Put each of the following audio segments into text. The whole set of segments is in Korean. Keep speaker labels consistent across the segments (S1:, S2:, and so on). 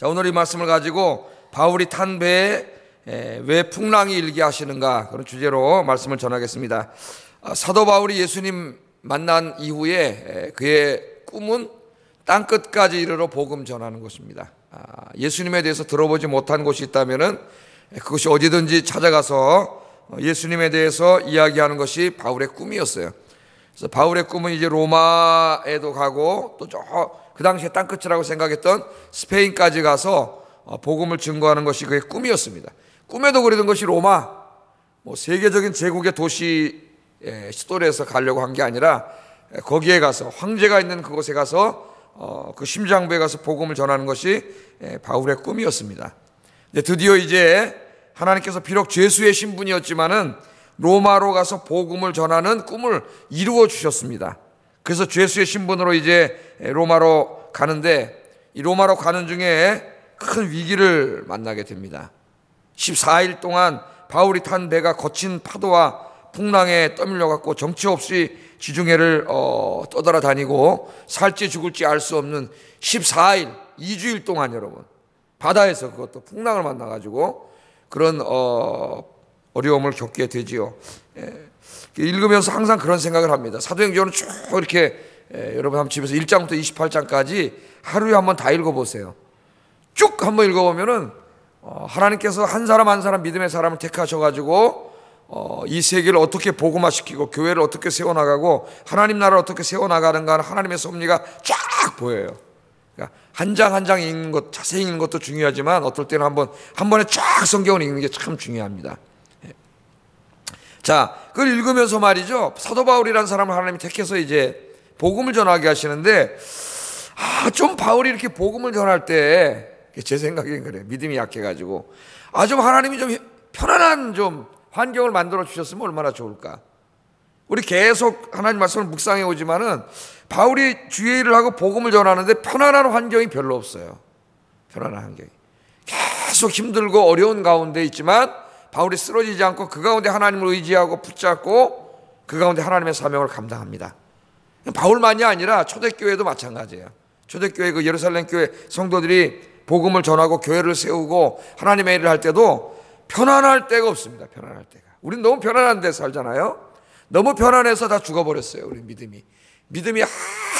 S1: 자, 오늘 이 말씀을 가지고 바울이 탄 배에 왜 풍랑이 일게 하시는가 그런 주제로 말씀을 전하겠습니다. 아, 사도 바울이 예수님 만난 이후에 그의 꿈은 땅 끝까지 이르러 복음 전하는 것입니다. 아, 예수님에 대해서 들어보지 못한 곳이 있다면은 그것이 어디든지 찾아가서 예수님에 대해서 이야기하는 것이 바울의 꿈이었어요. 그래서 바울의 꿈은 이제 로마에도 가고 또 저 그 당시에 땅끝이라고 생각했던 스페인까지 가서 어, 복음을 증거하는 것이 그의 꿈이었습니다. 꿈에도 그리던 것이 로마, 뭐 세계적인 제국의 도시 시도에서 가려고 한 게 아니라 거기에 가서 황제가 있는 그곳에 가서 어, 그 심장부에 가서 복음을 전하는 것이 바울의 꿈이었습니다. 드디어 이제 하나님께서 비록 죄수의 신분이었지만은 로마로 가서 복음을 전하는 꿈을 이루어 주셨습니다. 그래서 죄수의 신분으로 이제 로마로 가는데 이 로마로 가는 중에 큰 위기를 만나게 됩니다. 14일 동안 바울이 탄 배가 거친 파도와 풍랑에 떠밀려 갖고 정치 없이 지중해를 어, 떠돌아 다니고 살지 죽을지 알 수 없는 14일, 2주일 동안 여러분 바다에서 그것도 풍랑을 만나 가지고 그런 어, 어려움을 겪게 되지요. 예. 읽으면서 항상 그런 생각을 합니다. 사도행전은 쭉 이렇게 예, 여러분 한번 집에서 1장부터 28장까지 하루에 한번 다 읽어보세요. 쭉 한번 읽어보면은 어, 하나님께서 한 사람 한 사람 믿음의 사람을 택하셔가지고 어, 이 세계를 어떻게 복음화시키고 교회를 어떻게 세워나가고 하나님 나라를 어떻게 세워나가는가 하는 하나님의 섭리가 쫙 보여요. 그러니까 한장 한 장 읽는 것 자세히 읽는 것도 중요하지만 어떨 때는 한번 한 번에 쫙 성경을 읽는 게 참 중요합니다. 자, 그걸 읽으면서 말이죠. 사도 바울이라는 사람을 하나님이 택해서 이제 복음을 전하게 하시는데, 아, 좀 바울이 이렇게 복음을 전할 때, 제 생각엔 그래요. 믿음이 약해 가지고. 아, 좀 하나님이 좀 편안한 좀 환경을 만들어 주셨으면 얼마나 좋을까. 우리 계속 하나님 말씀을 묵상해 오지만은 바울이 주의 일을 하고 복음을 전하는데 편안한 환경이 별로 없어요. 편안한 환경이. 계속 힘들고 어려운 가운데 있지만 바울이 쓰러지지 않고 그 가운데 하나님을 의지하고 붙잡고 그 가운데 하나님의 사명을 감당합니다. 바울만이 아니라 초대교회도 마찬가지예요. 초대교회 그 예루살렘 교회 성도들이 복음을 전하고 교회를 세우고 하나님의 일을 할 때도 편안할 때가 없습니다. 편안할 때가. 우린 너무 편안한 데 살잖아요. 너무 편안해서 다 죽어버렸어요. 우리 믿음이. 믿음이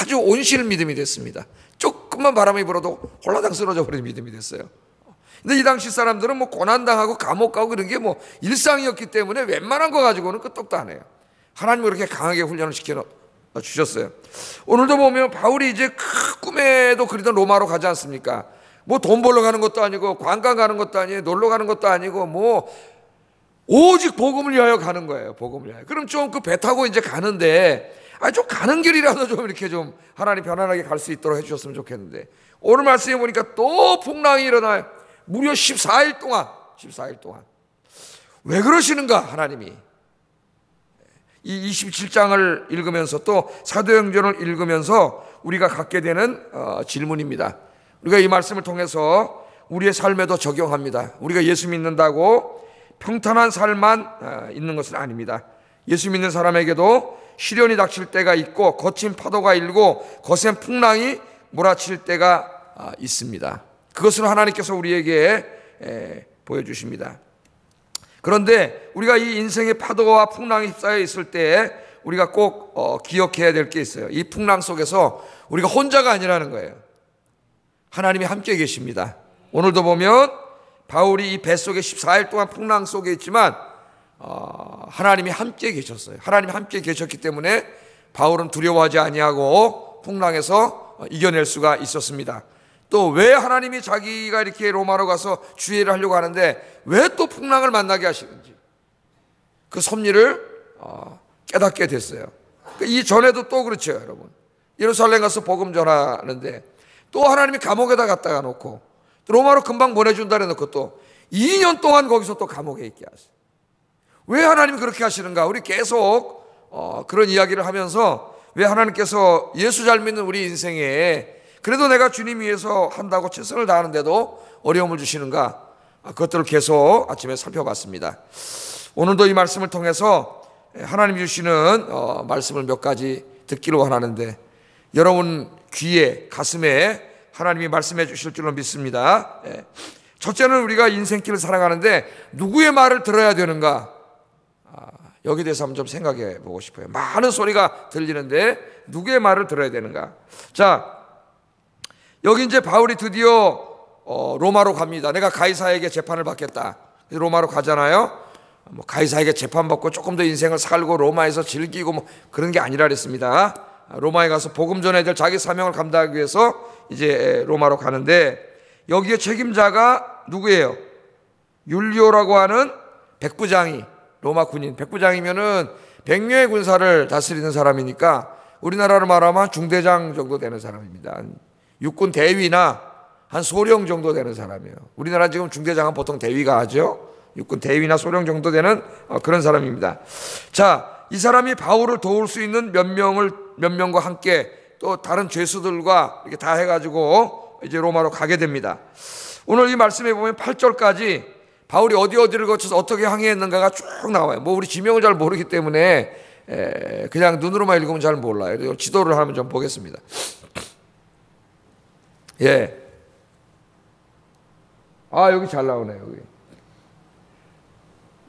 S1: 아주 온실 믿음이 됐습니다. 조금만 바람이 불어도 홀라당 쓰러져 버린 믿음이 됐어요. 근데 이 당시 사람들은 뭐 고난당하고 감옥 가고 그런 게 뭐 일상이었기 때문에 웬만한 거 가지고는 끄떡도 안 해요. 하나님이 그렇게 강하게 훈련을 시켜 주셨어요. 오늘도 보면 바울이 이제 그 꿈에도 그리던 로마로 가지 않습니까? 뭐 돈 벌러 가는 것도 아니고 관광 가는 것도 아니고 놀러 가는 것도 아니고 뭐 오직 복음을 위하여 가는 거예요. 복음을 위하여. 그럼 좀 그 배 타고 이제 가는데 아좀 가는 길이라도 좀 이렇게 좀 하나님 편안하게 갈 수 있도록 해 주셨으면 좋겠는데 오늘 말씀해 보니까 또 풍랑이 일어나요. 무려 14일 동안, 14일 동안. 왜 그러시는가, 하나님이. 이 27장을 읽으면서 또 사도행전을 읽으면서 우리가 갖게 되는 어, 질문입니다. 우리가 이 말씀을 통해서 우리의 삶에도 적용합니다. 우리가 예수 믿는다고 평탄한 삶만 어, 있는 것은 아닙니다. 예수 믿는 사람에게도 시련이 닥칠 때가 있고 거친 파도가 일고 거센 풍랑이 몰아칠 때가 어, 있습니다. 그것을 하나님께서 우리에게 보여주십니다. 그런데 우리가 이 인생의 파도와 풍랑에 휩싸여 있을 때 우리가 꼭 어, 기억해야 될 게 있어요. 이 풍랑 속에서 우리가 혼자가 아니라는 거예요. 하나님이 함께 계십니다. 오늘도 보면 바울이 이 뱃속에 14일 동안 풍랑 속에 있지만 어, 하나님이 함께 계셨어요. 하나님이 함께 계셨기 때문에 바울은 두려워하지 아니하고 풍랑에서 이겨낼 수가 있었습니다. 또 왜 하나님이 자기가 이렇게 로마로 가서 주의를 하려고 하는데 왜 또 풍랑을 만나게 하시는지 그 섭리를 어, 깨닫게 됐어요. 그이 전에도 또 그렇죠, 여러분. 예루살렘 가서 복음 전하는데 또 하나님이 감옥에다 갖다가 놓고 로마로 금방 보내준다 해놓고 또 2년 동안 거기서 또 감옥에 있게 하세요. 왜 하나님이 그렇게 하시는가? 우리 계속 어, 그런 이야기를 하면서 왜 하나님께서 예수 잘 믿는 우리 인생에 그래도 내가 주님 위해서 한다고 최선을 다하는데도 어려움을 주시는가? 아, 그것들을 계속 아침에 살펴봤습니다. 오늘도 이 말씀을 통해서 하나님 주시는 어, 말씀을 몇 가지 듣기로 원하는데 여러분 귀에 가슴에 하나님이 말씀해 주실 줄로 믿습니다. 예. 첫째는 우리가 인생길을 살아가는데 누구의 말을 들어야 되는가? 아, 여기 대해서 한번 좀 생각해 보고 싶어요. 많은 소리가 들리는데 누구의 말을 들어야 되는가? 자, 여기 이제 바울이 드디어 어, 로마로 갑니다. 내가 가이사에게 재판을 받겠다. 로마로 가잖아요. 뭐 가이사에게 재판받고 조금 더 인생을 살고 로마에서 즐기고 뭐 그런 게 아니라 그랬습니다. 로마에 가서 복음 전해야 될 자기 사명을 감당하기 위해서 이제 로마로 가는데 여기에 책임자가 누구예요? 율리오라고 하는 백부장이 로마 군인 백부장이면은 백명의 군사를 다스리는 사람이니까 우리나라로 말하면 중대장 정도 되는 사람입니다. 육군 대위나 한 소령 정도 되는 사람이에요. 우리나라 지금 중대장은 보통 대위가 하죠. 육군 대위나 소령 정도 되는 어, 그런 사람입니다. 자, 이 사람이 바울을 도울 수 있는 몇 명을 몇 명과 함께 또 다른 죄수들과 이렇게 다 해가지고 이제 로마로 가게 됩니다. 오늘 이 말씀에 보면 8절까지 바울이 어디 어디를 거쳐서 어떻게 항해했는가가 쭉 나와요. 뭐 우리 지명을 잘 모르기 때문에 그냥 눈으로만 읽으면 잘 몰라요. 지도를 한번 좀 보겠습니다. 예. 아 여기 잘 나오네 여기.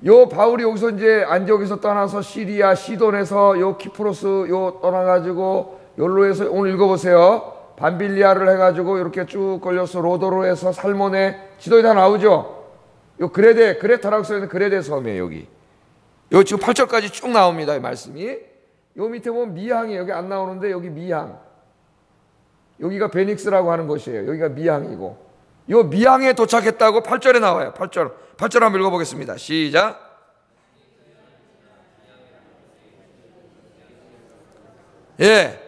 S1: 요 바울이 여기서 이제 안디옥에서 떠나서 시리아 시돈에서 요 키프로스 요 떠나가지고 열로에서 오늘 읽어보세요. 반빌리아를 해가지고 이렇게 쭉 걸려서 로도로에서 살몬에 지도에 다 나오죠. 요 그레데 그레타라고 써있는 그레데 섬이에요 여기. 요 지금 8절까지 쭉 나옵니다 이 말씀이. 요 밑에 보면 미항이 여기 안 나오는데 여기 미항. 여기가 베닉스라고 하는 곳이에요. 여기가 미항이고. 요 미항에 도착했다고 8절에 나와요. 8절. 8절 한번 읽어보겠습니다. 시작. 예.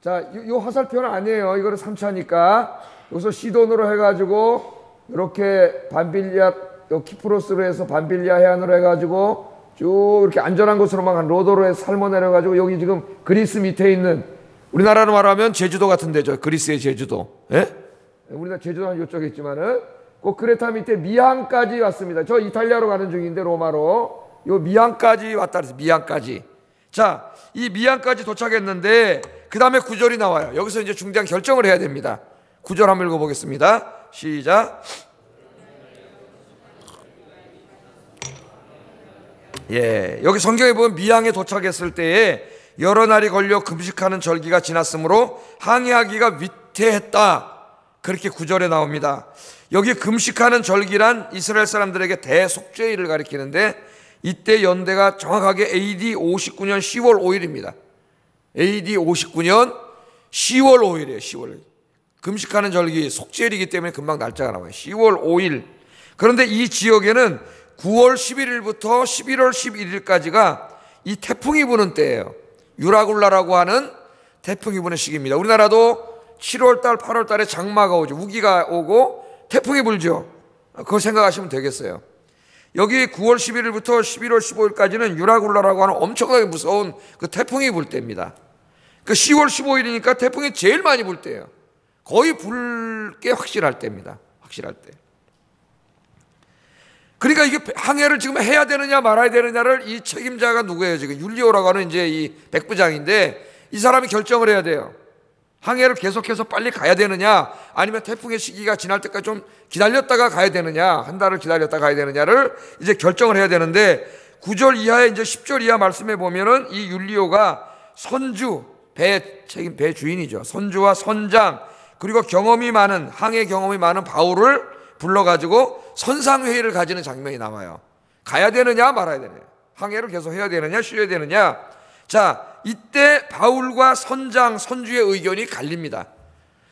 S1: 자, 요, 요 화살표는 아니에요. 이거는 3차니까. 여기서 시돈으로 해가지고, 이렇게 반빌리아, 요 키프로스로 해서 반빌리아 해안으로 해가지고, 쭉 이렇게 안전한 곳으로만 간 로도로 해서 살모 내려가지고, 여기 지금 그리스 밑에 있는, 우리나라로 말하면 제주도 같은 데죠. 그리스의 제주도. 예? 우리나라 제주도는 이쪽에 있지만은, 그 크레타 밑에 미항까지 왔습니다. 저 이탈리아로 가는 중인데, 로마로. 요 미항까지 왔다 그래서 미항까지. 자, 이 미항까지 도착했는데 그 다음에 구절이 나와요. 여기서 이제 중대한 결정을 해야 됩니다. 구절 한번 읽어보겠습니다. 시작. 예, 여기 성경에 보면 미항에 도착했을 때에 여러 날이 걸려 금식하는 절기가 지났으므로 항해하기가 위태했다. 그렇게 구절에 나옵니다. 여기 금식하는 절기란 이스라엘 사람들에게 대속죄일을 가리키는데 이때 연대가 정확하게 AD 59년 10월 5일입니다. AD 59년 10월 5일이에요. 10월. 금식하는 절기 속죄일이기 때문에 금방 날짜가 나와요. 10월 5일. 그런데 이 지역에는 9월 11일부터 11월 11일까지가 이 태풍이 부는 때예요. 유라굴라라고 하는 태풍이 부는 시기입니다. 우리나라도 7월 달, 8월 달에 장마가 오죠. 우기가 오고 태풍이 불죠. 그거 생각하시면 되겠어요. 여기 9월 11일부터 11월 15일까지는 유라굴라라고 하는 엄청나게 무서운 그 태풍이 불 때입니다. 그 10월 15일이니까 태풍이 제일 많이 불 때예요. 거의 불 게 확실할 때입니다. 확실할 때. 그러니까 이게 항해를 지금 해야 되느냐 말아야 되느냐를 이 책임자가 누구예요? 지금 율리오라고 하는 이제 이 백부장인데 이 사람이 결정을 해야 돼요. 항해를 계속해서 빨리 가야 되느냐 아니면 태풍의 시기가 지날 때까지 좀 기다렸다가 가야 되느냐 한 달을 기다렸다 가야 되느냐를 이제 결정을 해야 되는데 9절 이하에 이제 10절 이하 말씀해 보면은 이 율리오가 선주 배 책임 배 주인이죠 선주와 선장 그리고 경험이 많은 항해 경험이 많은 바울을 불러가지고 선상 회의를 가지는 장면이 나와요 가야 되느냐 말아야 되느냐 항해를 계속 해야 되느냐 쉬어야 되느냐 자 이때 바울과 선장, 선주의 의견이 갈립니다.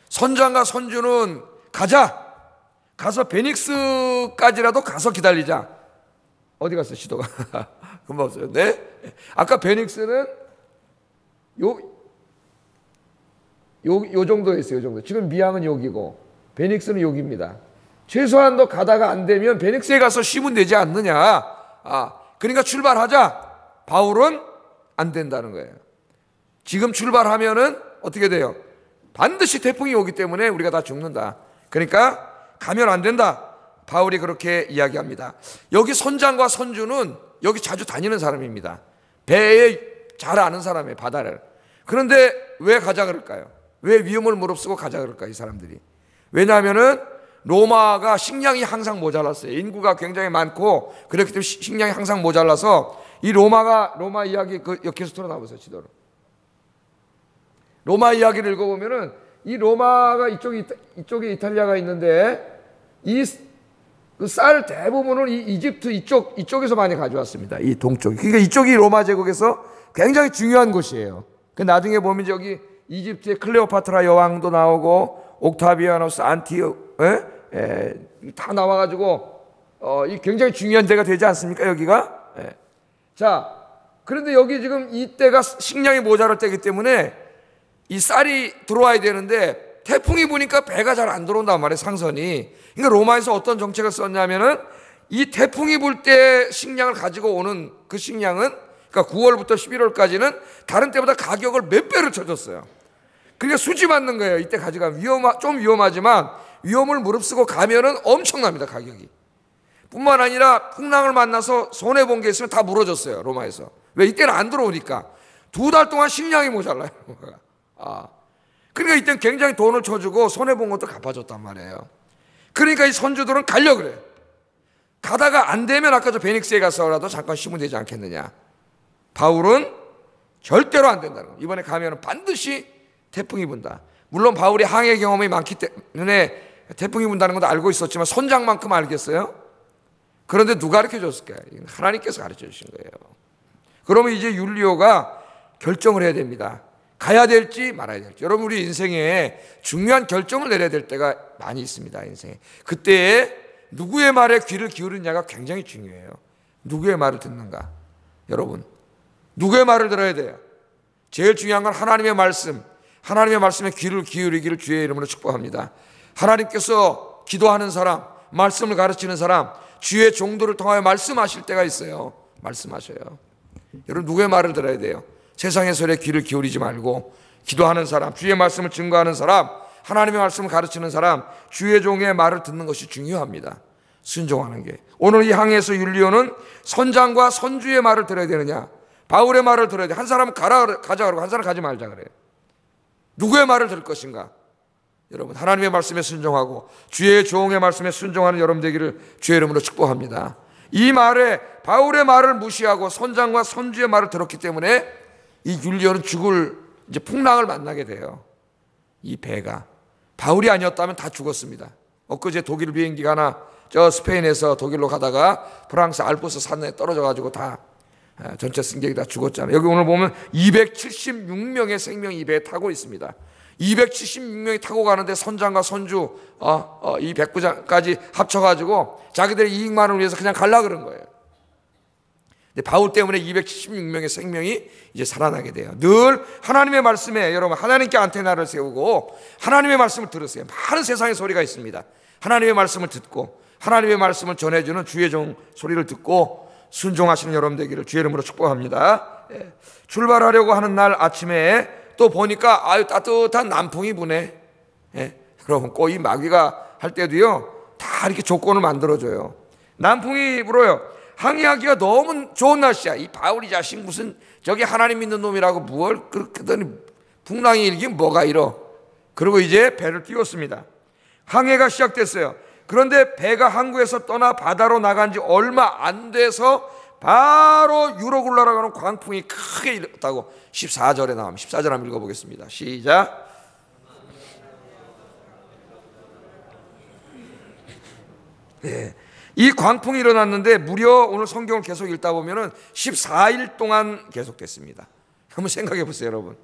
S1: 선장과 선주는 가자. 가서 베닉스까지라도 가서 기다리자. 어디 갔어, 시도가? 금방 없어요. 네? 아까 베닉스는 요, 요, 요 정도였어요, 요 정도. 지금 미항은 여기고, 베닉스는 여기입니다. 최소한 너 가다가 안 되면 베닉스에 가서 쉬면 되지 않느냐. 아, 그러니까 출발하자. 바울은 안 된다는 거예요. 지금 출발하면은 어떻게 돼요? 반드시 태풍이 오기 때문에 우리가 다 죽는다. 그러니까 가면 안 된다. 바울이 그렇게 이야기합니다. 여기 선장과 선주는 여기 자주 다니는 사람입니다. 배에 잘 아는 사람이에요, 바다를. 그런데 왜 가자 그럴까요? 왜 위험을 무릅쓰고 가자 그럴까 이 사람들이? 왜냐하면은 로마가 식량이 항상 모자랐어요. 인구가 굉장히 많고 그렇기 때문에 식량이 항상 모자라서 이 로마가 로마 이야기 그 역해서 틀어나보세요 지도로. 로마 이야기를 읽어보면은 이 로마가 이쪽에 이쪽에 이탈리아가 있는데 이 그 쌀 대부분은 이 이집트 이쪽 이쪽에서 많이 가져왔습니다. 이 동쪽. 그러니까 이쪽이 로마 제국에서 굉장히 중요한 곳이에요. 그 나중에 보면 저기 이집트의 클레오파트라 여왕도 나오고 옥타비아노스 안티오 에? 에, 다 나와가지고 어, 이 굉장히 중요한 데가 되지 않습니까 여기가? 에. 자 그런데 여기 지금 이 때가 식량이 모자랄 때이기 때문에 이 쌀이 들어와야 되는데 태풍이 부니까 배가 잘 안 들어온단 말이에요 상선이. 그러니까 로마에서 어떤 정책을 썼냐면은 이 태풍이 불 때 식량을 가지고 오는 그 식량은 그러니까 9월부터 11월까지는 다른 때보다 가격을 몇 배로 쳐줬어요. 그러니까 수지 맞는 거예요. 이때 가져가면 위험 좀 위험하지만 위험을 무릅쓰고 가면은 엄청납니다 가격이. 뿐만 아니라 풍랑을 만나서 손해 본 게 있으면 다 물어졌어요 로마에서. 왜 이때는 안 들어오니까 두 달 동안 식량이 모자라요. 아. 그러니까 이때는 굉장히 돈을 쳐주고 손해 본 것도 갚아줬단 말이에요. 그러니까 이 선주들은 갈려 그래. 가다가 안 되면 아까 저 베닉스에 가서라도 잠깐 쉬면 되지 않겠느냐. 바울은 절대로 안 된다는 거. 이번에 가면 반드시 태풍이 분다. 물론 바울이 항해 경험이 많기 때문에 태풍이 분다는 것도 알고 있었지만 선장만큼 알겠어요? 그런데 누가 가르쳐 줬을까요? 하나님께서 가르쳐 주신 거예요. 그러면 이제 율리오가 결정을 해야 됩니다. 가야 될지 말아야 될지. 여러분 우리 인생에 중요한 결정을 내려야 될 때가 많이 있습니다. 인생에. 그때에 누구의 말에 귀를 기울이냐가 굉장히 중요해요. 누구의 말을 듣는가? 여러분. 누구의 말을 들어야 돼요? 제일 중요한 건 하나님의 말씀. 하나님의 말씀에 귀를 기울이기를 주의 이름으로 축복합니다. 하나님께서 기도하는 사람, 말씀을 가르치는 사람, 주의 종도를 통하여 말씀하실 때가 있어요. 말씀하셔요. 여러분 누구의 말을 들어야 돼요? 세상의 소리에 귀를 기울이지 말고 기도하는 사람, 주의 말씀을 증거하는 사람, 하나님의 말씀을 가르치는 사람, 주의 종의 말을 듣는 것이 중요합니다. 순종하는 게. 오늘 이 항에서 율리오는 선장과 선주의 말을 들어야 되느냐? 바울의 말을 들어야 돼. 한 사람은 가라, 가자 그러고 한 사람은 가지 말자 그래요. 누구의 말을 들을 것인가? 여러분 하나님의 말씀에 순종하고 주의 종의 말씀에 순종하는 여러분 되기를 주의 이름으로 축복합니다. 이 말에 바울의 말을 무시하고 선장과 선주의 말을 들었기 때문에 이 율리오는 죽을 이제 풍랑을 만나게 돼요. 이 배가 바울이 아니었다면 다 죽었습니다. 엊그제 독일 비행기가 하나 저 스페인에서 독일로 가다가 프랑스 알프스 산에 떨어져 가지고 다 아, 전체 승객이 다 죽었잖아요. 여기 오늘 보면 276명의 생명이 이 배에 타고 있습니다. 276명이 타고 가는데 선장과 선주 어, 어, 이 백부장까지 합쳐가지고 자기들의 이익만을 위해서 그냥 갈라 그런 거예요. 근데 바울 때문에 276명의 생명이 이제 살아나게 돼요. 늘 하나님의 말씀에 여러분 하나님께 안테나를 세우고 하나님의 말씀을 들으세요. 많은 세상의 소리가 있습니다. 하나님의 말씀을 듣고 하나님의 말씀을 전해주는 주의 종 소리를 듣고 순종하시는 여러분 되기를 주의 이름으로 축복합니다. 예. 출발하려고 하는 날 아침에 또 보니까 아유 따뜻한 남풍이 부네. 예. 여러분 꼬이 마귀가 할 때도요 다 이렇게 조건을 만들어줘요. 남풍이 불어요. 항해하기가 너무 좋은 날씨야. 이 바울이 자식 무슨 저기 하나님 믿는 놈이라고 무얼 그렇게더니 풍랑이 일기 뭐가 이러. 그리고 이제 배를 띄웠습니다. 항해가 시작됐어요. 그런데 배가 항구에서 떠나 바다로 나간 지 얼마 안 돼서 바로 유럽 올라가는 광풍이 크게 일었다고 14절에 나옵니다. 14절 한번 읽어보겠습니다. 시작. 네. 이 광풍이 일어났는데 무려 오늘 성경을 계속 읽다 보면은 14일 동안 계속됐습니다. 한번 생각해 보세요, 여러분.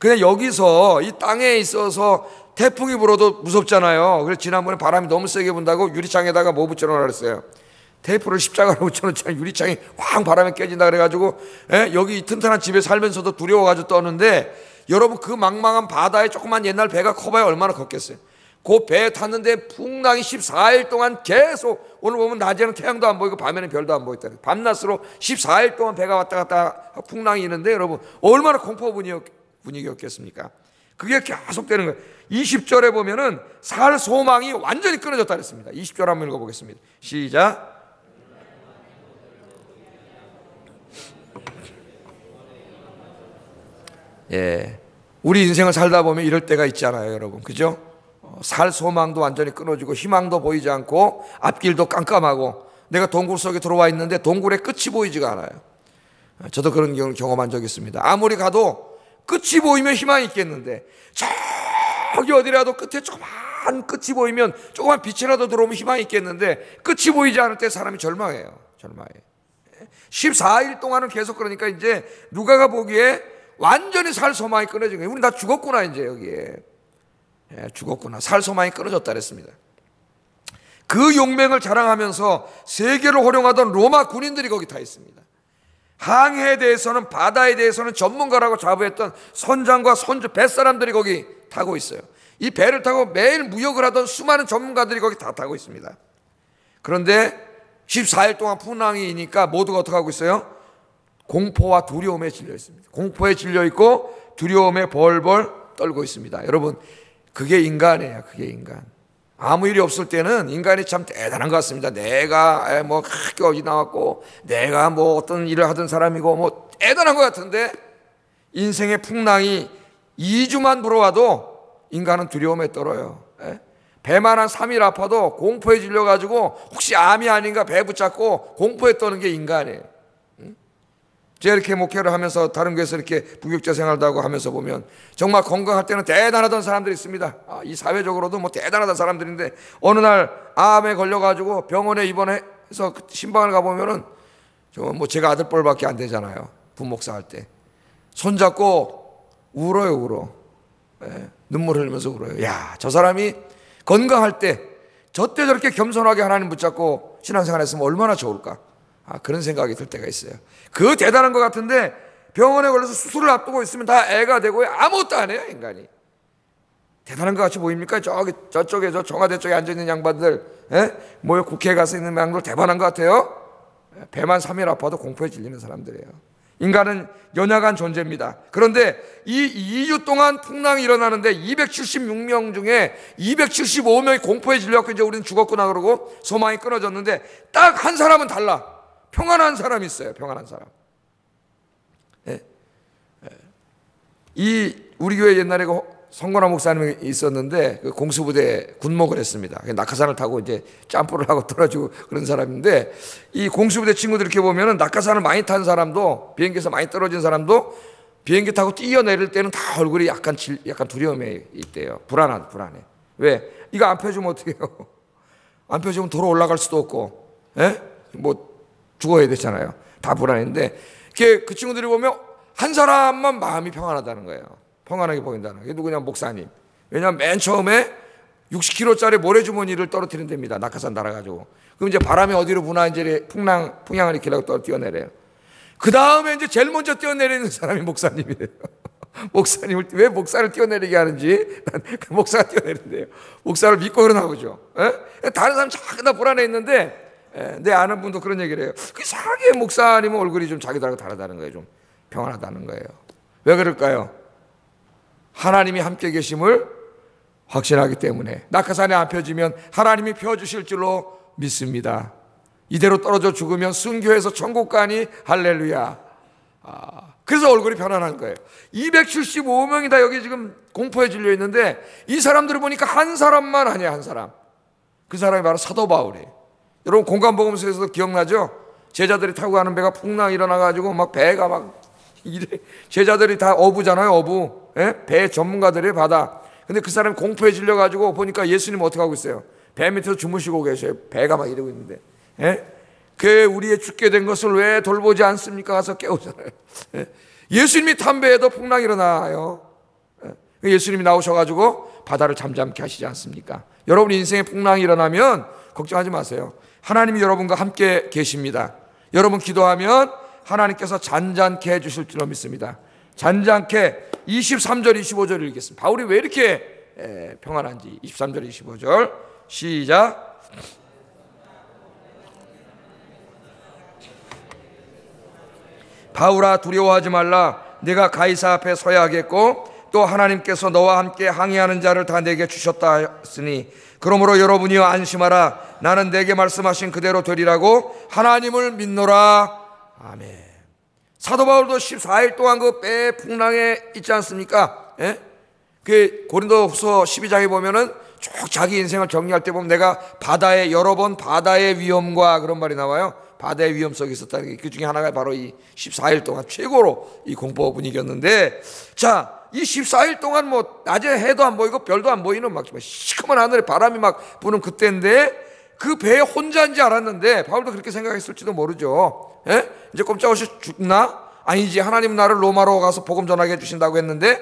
S1: 그냥 여기서 이 땅에 있어서 태풍이 불어도 무섭잖아요. 그래서 지난번에 바람이 너무 세게 분다고 유리창에다가 뭐 붙여놓으라 그랬어요. 테이프를 십자가로 붙여놓자 유리창이 확 바람에 깨진다 그래가지고 에? 예? 여기 튼튼한 집에 살면서도 두려워가지고 떠는데 여러분 그 망망한 바다에 조그만 옛날 배가 커봐야 얼마나 컸겠어요. 그 배에 탔는데 풍랑이 14일 동안 계속 오늘 보면 낮에는 태양도 안 보이고 밤에는 별도 안 보였다. 밤낮으로 14일 동안 배가 왔다 갔다 풍랑이 있는데 여러분 얼마나 공포 분 위기였겠습니까? 그게 계속 되는 거예요. 20절에 보면은 살 소망이 완전히 끊어졌다 그랬습니다. 20절 한번 읽어보겠습니다. 시작. 예. 우리 인생을 살다 보면 이럴 때가 있잖아요, 여러분. 그죠? 어, 살 소망도 완전히 끊어지고 희망도 보이지 않고 앞길도 깜깜하고 내가 동굴 속에 들어와 있는데 동굴의 끝이 보이지가 않아요. 어, 저도 그런 경험한 적이 있습니다. 아무리 가도 끝이 보이면 희망이 있겠는데 저기 어디라도 끝에 조그만 끝이 보이면 조그만 빛이라도 들어오면 희망이 있겠는데 끝이 보이지 않을 때 사람이 절망해요. 절망해. 14일 동안은 계속 그러니까 이제 누가가 보기에 완전히 살 소망이 끊어진 거예요. 우리 다 죽었구나 이제 여기에. 예, 죽었구나. 살 소망이 끊어졌다 그랬습니다. 그 용맹을 자랑하면서 세계를 호령하던 로마 군인들이 거기 다 있습니다. 항해에 대해서는 바다에 대해서는 전문가라고 자부했던 선장과 선주 뱃사람들이 거기 타고 있어요. 이 배를 타고 매일 무역을 하던 수많은 전문가들이 거기 다 타고 있습니다. 그런데 14일 동안 풍랑이니까 모두가 어떻게 하고 있어요? 공포와 두려움에 질려 있습니다. 공포에 질려 있고 두려움에 벌벌 떨고 있습니다. 여러분, 그게 인간이에요. 그게 인간. 아무 일이 없을 때는 인간이 참 대단한 것 같습니다. 내가 뭐 학교 어디 나왔고, 내가 뭐 어떤 일을 하던 사람이고, 뭐 대단한 것 같은데, 인생의 풍랑이 2주만 불어와도 인간은 두려움에 떨어요. 예? 배만 한 3일 아파도 공포에 질려가지고 혹시 암이 아닌가 배 붙잡고 공포에 떠는 게 인간이에요. 제가 이렇게 목회를 하면서 다른 교회에서 이렇게 부교육자 생활도 하고 하면서 보면 정말 건강할 때는 대단하던 사람들이 있습니다. 아, 이 사회적으로도 뭐 대단하던 사람들인데 어느 날 암에 걸려가지고 병원에 입원해서 그 신방을 가보면은 뭐 제가 아들뻘밖에 안 되잖아요. 부목사 할 때. 손잡고 울어요, 울어. 네, 눈물 흘리면서 울어요. 야, 저 사람이 건강할 때 저 때 저렇게 겸손하게 하나님 붙잡고 신앙생활 했으면 얼마나 좋을까. 아, 그런 생각이 들 때가 있어요. 그 대단한 것 같은데 병원에 걸려서 수술을 앞두고 있으면 다 애가 되고 아무것도 안 해요, 인간이. 대단한 것 같이 보입니까? 저기, 저쪽에, 저 청와대 쪽에 앉아있는 양반들, 예? 뭐 국회에 가서 있는 양들 대단한 것 같아요? 배만 3일 아파도 공포에 질리는 사람들이에요. 인간은 연약한 존재입니다. 그런데 이 2주 동안 풍랑이 일어나는데 276명 중에 275명이 공포에 질려갖고 이제 우리는 죽었구나 그러고 소망이 끊어졌는데 딱 한 사람은 달라. 평안한 사람이 있어요. 평안한 사람. 예. 예. 이 우리 교회 옛날에 그 성건아 목사님이 있었는데 그 공수부대 군목을 했습니다. 낙하산을 타고 이제 점프를 하고 떨어지고 그런 사람인데 이 공수부대 친구들 이렇게 보면은 낙하산을 많이 탄 사람도 비행기에서 많이 떨어진 사람도 비행기 타고 뛰어내릴 때는 다 얼굴이 약간 질, 약간 두려움에 있대요. 불안한 불안해. 왜? 이거 안 펴주면 어떻게 해요? 안 펴주면 도로 올라갈 수도 없고, 예? 뭐 죽어야 되잖아요. 다 불안했는데 그 친구들이 보면 한 사람만 마음이 평안하다는 거예요. 평안하게 보인다는 거예요. 누구냐 목사님. 왜냐하면 맨 처음에 60kg짜리 모래주머니를 떨어뜨린 됩니다. 낙하산 날아가지고. 그럼 이제 바람이 어디로 부나 이제 풍랑, 풍향을 일으키려고 떨어 뛰어내려요. 그 다음에 이제 제일 먼저 뛰어내리는 사람이 목사님이래요. 목사님을, 왜 목사를 뛰어내리게 하는지, 그 목사가 뛰어내린대요. 목사를 믿고 그러나 보죠. 에? 다른 사람 자꾸 불안해 있는데, 예, 내 아는 분도 그런 얘기를 해요. 그 이상하게 목사님은 얼굴이 좀 자기들하고 다르다는 거예요. 좀 평안하다는 거예요. 왜 그럴까요? 하나님이 함께 계심을 확신하기 때문에 낙하산에 안 펴지면 하나님이 펴주실 줄로 믿습니다. 이대로 떨어져 죽으면 순교해서 천국 가니 할렐루야. 아, 그래서 얼굴이 편안한 거예요. 275명이 다 여기 지금 공포에 질려 있는데 이 사람들을 보니까 한 사람만 아니야, 한 사람. 그 사람이 바로 사도 바울이에요. 여러분 공간복음서에서도 기억나죠? 제자들이 타고 가는 배가 풍랑 일어나가지고 막 배가 막 이래. 제자들이 다 어부잖아요 어부. 예? 배 전문가들이 바다. 근데 그 사람이 공포에 질려가지고 보니까 예수님 어떻게 하고 있어요? 배 밑에서 주무시고 계셔요. 배가 막 이러고 있는데. 예? 그 우리의 죽게 된 것을 왜 돌보지 않습니까? 가서 깨우잖아요. 예? 예수님이 탄 배에도 풍랑이 일어나요. 예? 예수님이 나오셔가지고 바다를 잠잠케 하시지 않습니까? 여러분 인생에 풍랑이 일어나면 걱정하지 마세요 하나님이 여러분과 함께 계십니다. 여러분 기도하면 하나님께서 잔잔케 해주실 줄로 믿습니다. 잔잔케 23절 25절 읽겠습니다. 바울이 왜 이렇게 평안한지 23절 25절 시작 바울아 두려워하지 말라 내가 가이사 앞에 서야 하겠고 또 하나님께서 너와 함께 항의하는 자를 다 내게 주셨다 했으니 그러므로 여러분이여 안심하라 나는 내게 말씀하신 그대로 되리라고 하나님을 믿노라 아멘 사도 바울도 14일 동안 그 배 풍랑에 있지 않습니까? 예? 그 고린도후서 12장에 보면은 쭉 자기 인생을 정리할 때 보면 내가 바다에 여러 번 바다의 위험과 그런 말이 나와요. 바다의 위험 속에 있었다는 게 그 중에 하나가 바로 이 14일 동안 최고로 이 공포 분위기였는데 자, 이 14일 동안 뭐 낮에 해도 안 보이고 별도 안 보이는 막 시커먼 하늘에 바람이 막 부는 그때인데 그 배에 혼자인지 알았는데 바울도 그렇게 생각했을지도 모르죠. 예? 이제 꼼짝없이 죽나? 아니지 하나님 나를 로마로 가서 복음 전하게 해주신다고 했는데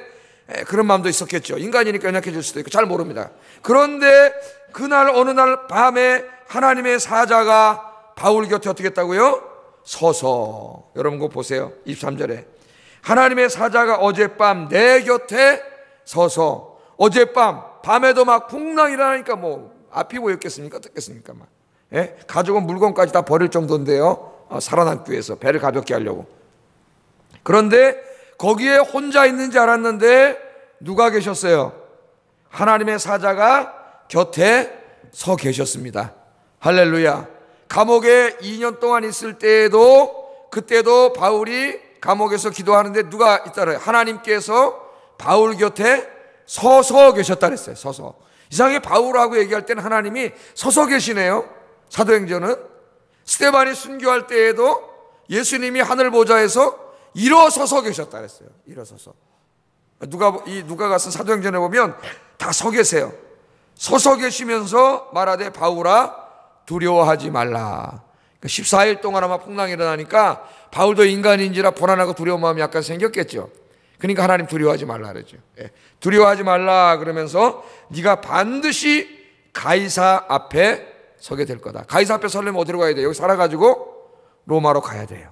S1: 예, 그런 마음도 있었겠죠. 인간이니까 연약해질 수도 있고 잘 모릅니다. 그런데 그날 어느 날 밤에 하나님의 사자가 바울 곁에 어떻게 했다고요? 서서 여러분 거 보세요. 23절에 하나님의 사자가 어젯밤 내 곁에 서서 어젯밤 밤에도 막 풍랑이 일어나니까 뭐 앞이 보였겠습니까? 어떻겠습니까? 막. 예? 가족은 물건까지 다 버릴 정도인데요. 어, 살아남기 위해서 배를 가볍게 하려고. 그런데 거기에 혼자 있는지 알았는데 누가 계셨어요? 하나님의 사자가 곁에 서 계셨습니다. 할렐루야. 감옥에 2년 동안 있을 때에도 그때도 바울이 감옥에서 기도하는데 누가 있다래 하나님께서 바울 곁에 서서 계셨다 그랬어요. 서서. 이상하게 바울하고 얘기할 때는 하나님이 서서 계시네요. 사도행전은 스테반이 순교할 때에도 예수님이 하늘 보좌에서 일어서서 계셨다 그랬어요. 일어서서. 누가 이 누가가 쓴 사도행전에 보면 다 서 계세요. 서서 계시면서 말하되 바울아 두려워하지 말라. 14일 그러니까 동안 아마 풍랑이 일어나니까 바울도 인간인지라 불안하고 두려운 마음이 약간 생겼겠죠. 그러니까 하나님 두려워하지 말라 그러죠. 예. 두려워하지 말라 그러면서 네가 반드시 가이사 앞에 서게 될 거다. 가이사 앞에 서려면 어디로 가야 돼요? 여기 살아가지고 로마로 가야 돼요.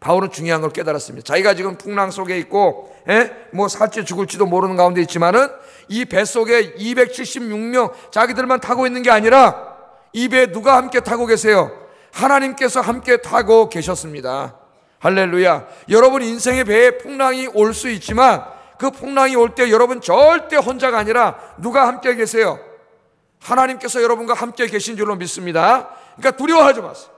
S1: 바울은 중요한 걸 깨달았습니다. 자기가 지금 풍랑 속에 있고, 예? 뭐 살지 죽을지도 모르는 가운데 있지만은 이 배 속에 276명 자기들만 타고 있는 게 아니라 입에 누가 함께 타고 계세요? 하나님께서 함께 타고 계셨습니다. 할렐루야. 여러분 인생의 배에 풍랑이 올 수 있지만 그 풍랑이 올 때 여러분 절대 혼자가 아니라 누가 함께 계세요? 하나님께서 여러분과 함께 계신 줄로 믿습니다. 그러니까 두려워하지 마세요.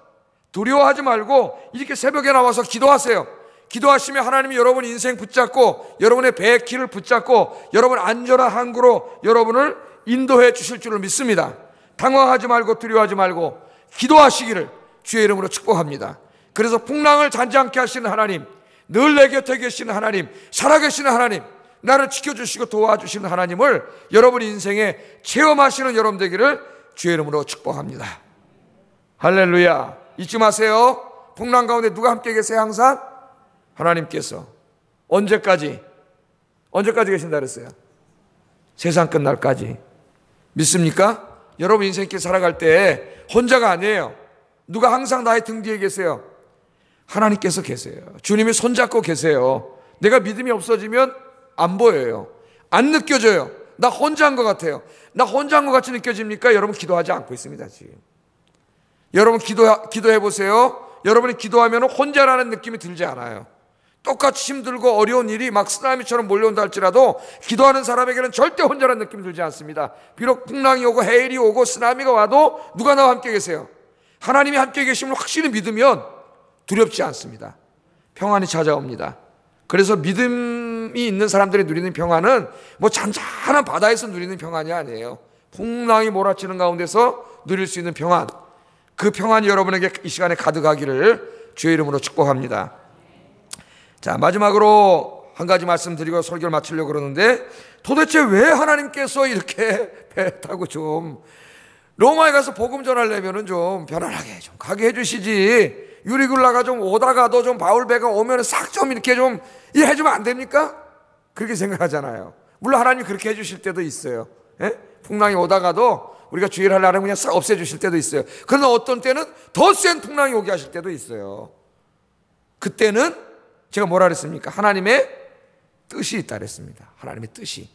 S1: 두려워하지 말고 이렇게 새벽에 나와서 기도하세요. 기도하시면 하나님이 여러분 인생 붙잡고 여러분의 배의 키를 붙잡고 여러분 안전한 항구로 여러분을 인도해 주실 줄로 믿습니다. 당황하지 말고 두려워하지 말고 기도하시기를 주의 이름으로 축복합니다. 그래서 풍랑을 잔지 않게 하시는 하나님, 늘 내 곁에 계시는 하나님, 살아계시는 하나님, 나를 지켜주시고 도와주시는 하나님을 여러분 인생에 체험하시는 여러분 되기를 주의 이름으로 축복합니다. 할렐루야. 잊지 마세요. 풍랑 가운데 누가 함께 계세요, 항상? 하나님께서. 언제까지? 언제까지 계신다 그랬어요? 세상 끝날까지. 믿습니까? 여러분 인생길 살아갈 때 혼자가 아니에요. 누가 항상 나의 등 뒤에 계세요. 하나님께서 계세요. 주님이 손잡고 계세요. 내가 믿음이 없어지면 안 보여요. 안 느껴져요. 나 혼자인 것 같아요. 나 혼자인 것 같이 느껴집니까? 여러분 기도하지 않고 있습니다, 지금. 여러분 기도, 기도해 보세요. 여러분이 기도하면 혼자라는 느낌이 들지 않아요. 똑같이 힘들고 어려운 일이 막 쓰나미처럼 몰려온다 할지라도 기도하는 사람에게는 절대 혼자라는 느낌이 들지 않습니다. 비록 풍랑이 오고 해일이 오고 쓰나미가 와도 누가 나와 함께 계세요? 하나님이 함께 계심을 확실히 믿으면 두렵지 않습니다. 평안이 찾아옵니다. 그래서 믿음이 있는 사람들이 누리는 평안은 뭐 잔잔한 바다에서 누리는 평안이 아니에요. 풍랑이 몰아치는 가운데서 누릴 수 있는 평안. 그 평안이 여러분에게 이 시간에 가득하기를 주의 이름으로 축복합니다. 자, 마지막으로 한 가지 말씀드리고 설교를 마치려고 그러는데 도대체 왜 하나님께서 이렇게 배 타고 좀 로마에 가서 복음 전하려면은 좀 편안하게 좀 가게 해주시지. 유리굴라가 좀 오다가도 좀 바울 배가 오면 싹 좀 이렇게 좀 해주면 안 됩니까? 그렇게 생각하잖아요. 물론 하나님 그렇게 해주실 때도 있어요. 예? 풍랑이 오다가도 우리가 주의를 하려면 그냥 싹 없애주실 때도 있어요. 그러나 어떤 때는 더 센 풍랑이 오게 하실 때도 있어요. 그때는 제가 뭐라 그랬습니까? 하나님의 뜻이 있다 그랬습니다. 하나님의 뜻이.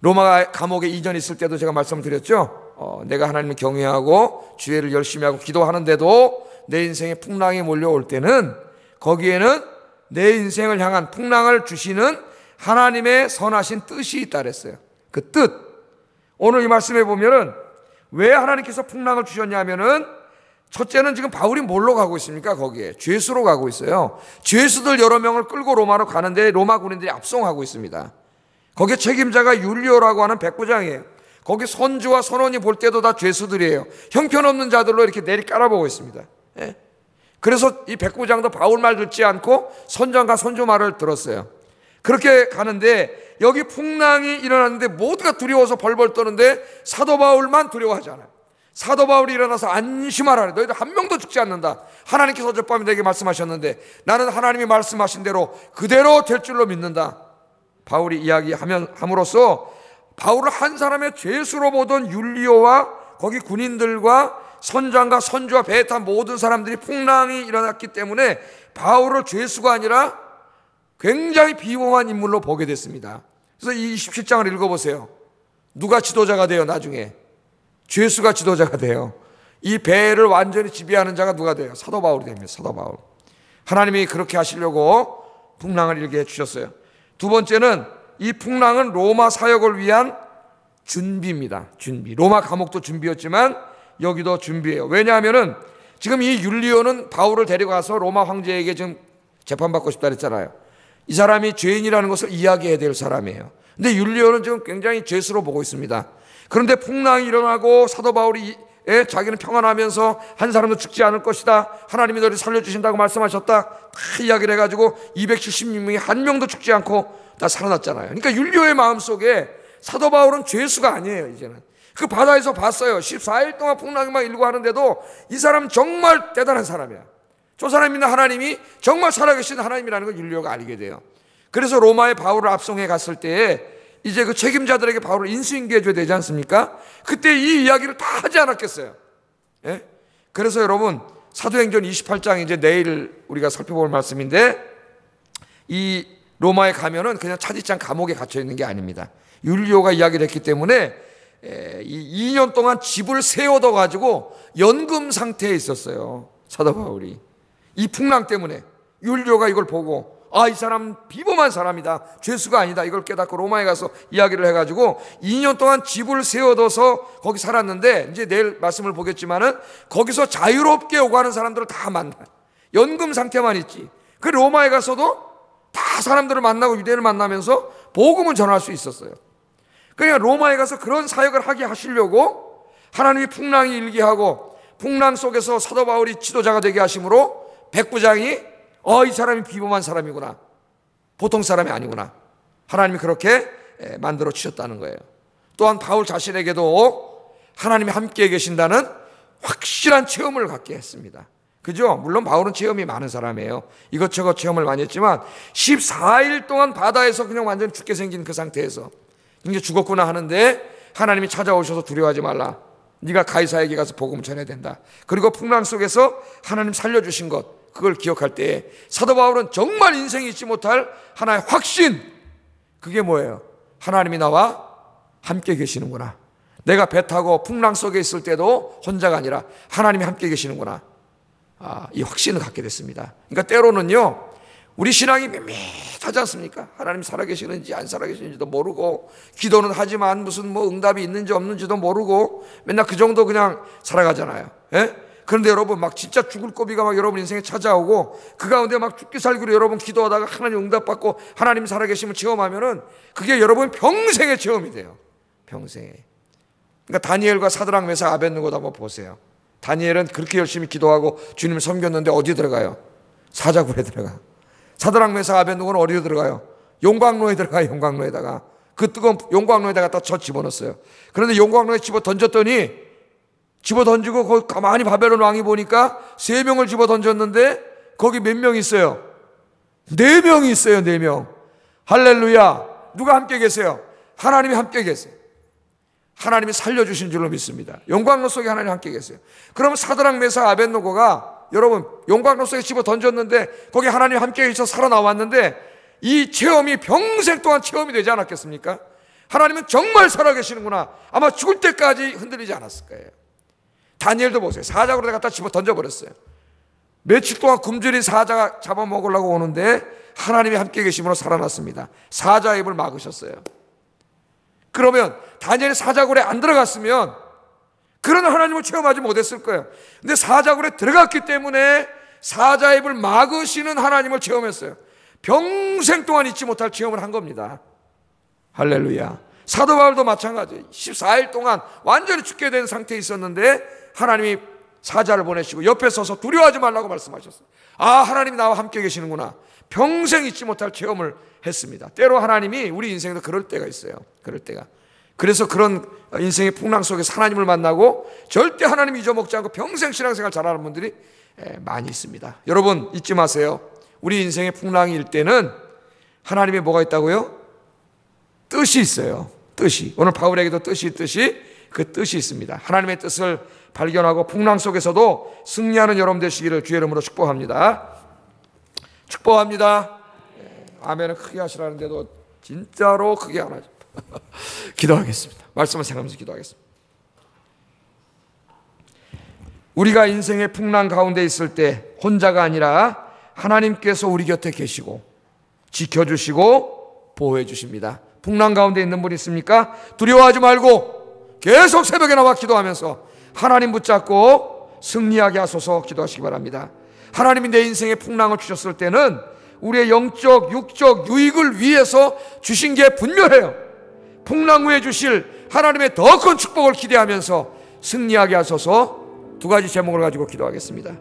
S1: 로마 감옥에 이전 있을 때도 제가 말씀드렸죠. 어, 내가 하나님을 경외하고 주의를 열심히 하고 기도하는데도 내 인생에 풍랑이 몰려올 때는 거기에는 내 인생을 향한 풍랑을 주시는 하나님의 선하신 뜻이 있다 그랬어요. 그 뜻. 오늘 이 말씀에 보면은 왜 하나님께서 풍랑을 주셨냐면은 첫째는 지금 바울이 뭘로 가고 있습니까? 거기에 죄수로 가고 있어요. 죄수들 여러 명을 끌고 로마로 가는데 로마 군인들이 압송하고 있습니다. 거기에 책임자가 율리오라고 하는 백부장이에요. 거기 선주와 선원이 볼 때도 다 죄수들이에요. 형편없는 자들로 이렇게 내리 깔아보고 있습니다. 예? 그래서 이 백부장도 바울 말 듣지 않고 선장과 선주 말을 들었어요. 그렇게 가는데 여기 풍랑이 일어났는데 모두가 두려워서 벌벌 떠는데 사도 바울만 두려워하지 않아요. 사도 바울이 일어나서 안심하라. 너희들 한 명도 죽지 않는다. 하나님께서 어젯밤에 내게 말씀하셨는데 나는 하나님이 말씀하신 대로 그대로 될 줄로 믿는다. 바울이 이야기하면 함으로써 바울을 한 사람의 죄수로 보던 율리오와 거기 군인들과 선장과 선주와 배에 탄 모든 사람들이 풍랑이 일어났기 때문에 바울을 죄수가 아니라 굉장히 비범한 인물로 보게 됐습니다. 그래서 이 27장을 읽어보세요. 누가 지도자가 돼요, 나중에? 죄수가 지도자가 돼요. 이 배를 완전히 지배하는 자가 누가 돼요? 사도 바울이 됩니다, 사도 바울. 하나님이 그렇게 하시려고 풍랑을 일게 해주셨어요. 두 번째는 이 풍랑은 로마 사역을 위한 준비입니다. 준비. 로마 감옥도 준비였지만 여기도 준비예요. 왜냐하면은 지금 이 율리오는 바울을 데려가서 로마 황제에게 좀 재판받고 싶다 그랬잖아요. 이 사람이 죄인이라는 것을 이야기해야 될 사람이에요. 근데 율리오는 지금 굉장히 죄수로 보고 있습니다. 그런데 풍랑이 일어나고 사도 바울이 예, 자기는 평안하면서 한 사람도 죽지 않을 것이다. 하나님이 너를 살려주신다고 말씀하셨다. 다 이야기를 해가지고 276명이 한 명도 죽지 않고 다 살아났잖아요. 그러니까 율리오의 마음 속에 사도 바울은 죄수가 아니에요, 이제는. 그 바다에서 봤어요. 14일 동안 풍랑이 막 일고 하는데도 이 사람은 정말 대단한 사람이야. 저 사람이 나 하나님이 정말 살아계신 하나님이라는 걸 율리오가 알게 돼요. 그래서 로마의 바울을 압송해 갔을 때에 이제 그 책임자들에게 바울을 인수인계해 줘야 되지 않습니까? 그때 이 이야기를 다 하지 않았겠어요. 예? 그래서 여러분 사도행전 28장 이제 내일 우리가 살펴볼 말씀인데 이 로마에 가면은 그냥 차디찬 감옥에 갇혀 있는 게 아닙니다. 율리오가 이야기를 했기 때문에 이 2년 동안 집을 세워둬 가지고 연금 상태에 있었어요. 사도 바울이. 이 풍랑 때문에 율리오가 이걸 보고 아, 이 사람 비범한 사람이다. 죄수가 아니다. 이걸 깨닫고 로마에 가서 이야기를 해가지고 2년 동안 집을 세워둬서 거기 살았는데 이제 내일 말씀을 보겠지만은 거기서 자유롭게 오가는 사람들을 다 만나. 연금 상태만 있지. 그 로마에 가서도 다 사람들을 만나고 유대인을 만나면서 복음을 전할 수 있었어요. 그러니까 로마에 가서 그런 사역을 하게 하시려고 하나님이 풍랑이 일게 하고 풍랑 속에서 사도 바울이 지도자가 되게 하심으로 백부장이 어, 이 사람이 비범한 사람이구나. 보통 사람이 아니구나. 하나님이 그렇게 만들어 주셨다는 거예요. 또한 바울 자신에게도 하나님이 함께 계신다는 확실한 체험을 갖게 했습니다. 그죠? 물론 바울은 체험이 많은 사람이에요. 이것저것 체험을 많이 했지만 14일 동안 바다에서 그냥 완전히 죽게 생긴 그 상태에서 이제 죽었구나 하는데 하나님이 찾아오셔서 두려워하지 말라. 네가 가이사에게 가서 복음 전해야 된다. 그리고 풍랑 속에서 하나님 살려주신 것 그걸 기억할 때 사도 바울은 정말 인생이 잊지 못할 하나의 확신 그게 뭐예요? 하나님이 나와 함께 계시는구나. 내가 배 타고 풍랑 속에 있을 때도 혼자가 아니라 하나님이 함께 계시는구나. 아, 이 확신을 갖게 됐습니다. 그러니까 때로는요, 우리 신앙이 밋밋하지 않습니까? 하나님 살아계시는지 안 살아계시는지도 모르고 기도는 하지만 무슨 뭐 응답이 있는지 없는지도 모르고 맨날 그 정도 그냥 살아가잖아요. 예? 그런데 여러분 막 진짜 죽을 고비가 막 여러분 인생에 찾아오고 그 가운데 막 죽기 살기로 여러분 기도하다가 하나님 응답받고 하나님 살아계심을 체험하면은 그게 여러분 평생의 체험이 돼요. 평생에. 그러니까 다니엘과 사드랑 메사 아벤누고도 한번 보세요. 다니엘은 그렇게 열심히 기도하고 주님을 섬겼는데 어디 들어가요? 사자굴에 들어가. 사드랑 메사 아벤누고는 어디로 들어가요? 용광로에 들어가요. 용광로에다가 그 뜨거운 용광로에다가 딱저 집어넣었어요. 그런데 용광로에 집어 던졌더니 집어 던지고 거기 가만히 바벨론 왕이 보니까 세 명을 집어 던졌는데 거기 몇 명 있어요? 네 명이 있어요. 네 명. 할렐루야. 누가 함께 계세요? 하나님이 함께 계세요. 하나님이 살려주신 줄로 믿습니다. 용광로 속에 하나님 함께 계세요. 그러면 사드랑 메사 아벤노고가 여러분 용광로 속에 집어 던졌는데 거기 하나님 함께 있어 살아나왔는데 이 체험이 평생 동안 체험이 되지 않았겠습니까? 하나님은 정말 살아계시는구나. 아마 죽을 때까지 흔들리지 않았을 거예요. 다니엘도 보세요. 사자굴에 갖다 집어 던져버렸어요. 며칠 동안 굶주린 사자가 잡아먹으려고 오는데 하나님이 함께 계심으로 살아났습니다. 사자 입을 막으셨어요. 그러면 다니엘이 사자굴에 안 들어갔으면 그런 하나님을 체험하지 못했을 거예요. 근데 사자굴에 들어갔기 때문에 사자 입을 막으시는 하나님을 체험했어요. 평생 동안 잊지 못할 체험을 한 겁니다. 할렐루야. 사도 바울도 마찬가지. 14일 동안 완전히 죽게 된 상태에 있었는데 하나님이 사자를 보내시고 옆에 서서 두려워하지 말라고 말씀하셨어요. 아, 하나님이 나와 함께 계시는구나. 평생 잊지 못할 체험을 했습니다. 때로 하나님이 우리 인생도 그럴 때가 있어요. 그럴 때가. 그래서 그런 인생의 풍랑 속에서 하나님을 만나고 절대 하나님 잊어먹지 않고 평생 신앙생활 잘하는 분들이 많이 있습니다. 여러분 잊지 마세요. 우리 인생의 풍랑일 때는 하나님의 뭐가 있다고요? 뜻이 있어요. 뜻이. 오늘 바울에게도 뜻이 있듯이 그 뜻이 있습니다. 하나님의 뜻을 발견하고 풍랑 속에서도 승리하는 여러분 되시기를 주의 이름으로 축복합니다. 축복합니다. 아멘은 크게 하시라는데도 진짜로 크게 안 하죠. 기도하겠습니다. 말씀을 생각하면서 기도하겠습니다. 우리가 인생의 풍랑 가운데 있을 때 혼자가 아니라 하나님께서 우리 곁에 계시고 지켜주시고 보호해 주십니다. 풍랑 가운데 있는 분 있습니까? 두려워하지 말고 계속 새벽에 나와 기도하면서 하나님 붙잡고 승리하게 하소서 기도하시기 바랍니다. 하나님이 내 인생에 풍랑을 주셨을 때는 우리의 영적, 육적 유익을 위해서 주신 게 분명해요. 풍랑 후에 주실 하나님의 더 큰 축복을 기대하면서 승리하게 하소서 두 가지 제목을 가지고 기도하겠습니다.